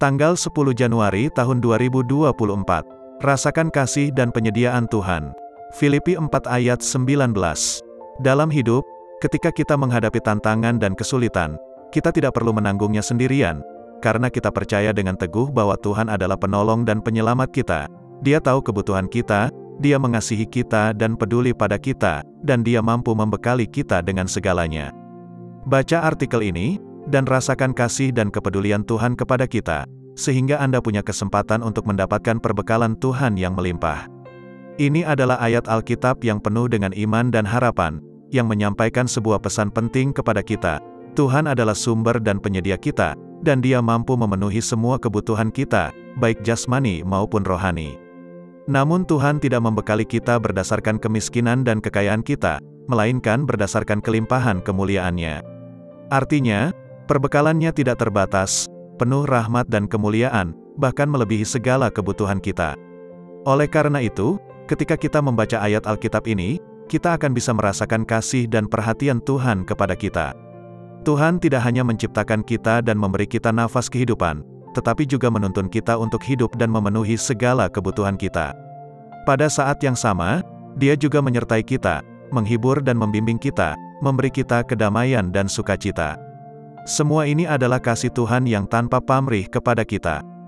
Tanggal 10 Januari tahun 2024. Rasakan kasih dan penyediaan Tuhan. Filipi 4 ayat 19. Dalam hidup, ketika kita menghadapi tantangan dan kesulitan, kita tidak perlu menanggungnya sendirian, karena kita percaya dengan teguh bahwa Tuhan adalah penolong dan penyelamat kita. Dia tahu kebutuhan kita, dia mengasihi kita dan peduli pada kita, dan dia mampu membekali kita dengan segalanya. Baca artikel ini, dan rasakan kasih dan kepedulian Tuhan kepada kita, sehingga Anda punya kesempatan untuk mendapatkan perbekalan Tuhan yang melimpah. Ini adalah ayat Alkitab yang penuh dengan iman dan harapan, yang menyampaikan sebuah pesan penting kepada kita. Tuhan adalah sumber dan penyedia kita, dan Dia mampu memenuhi semua kebutuhan kita, baik jasmani maupun rohani. Namun Tuhan tidak membekali kita berdasarkan kemiskinan dan kekayaan kita, melainkan berdasarkan kelimpahan kemuliaannya. Artinya, Perbekalannya tidak terbatas, penuh rahmat dan kemuliaan, bahkan melebihi segala kebutuhan kita. Oleh karena itu, ketika kita membaca ayat Alkitab ini, kita akan bisa merasakan kasih dan perhatian Tuhan kepada kita. Tuhan tidak hanya menciptakan kita dan memberi kita nafas kehidupan, tetapi juga menuntun kita untuk hidup dan memenuhi segala kebutuhan kita. Pada saat yang sama, Dia juga menyertai kita, menghibur dan membimbing kita, memberi kita kedamaian dan sukacita. Semua ini adalah kasih Tuhan yang tanpa pamrih kepada kita.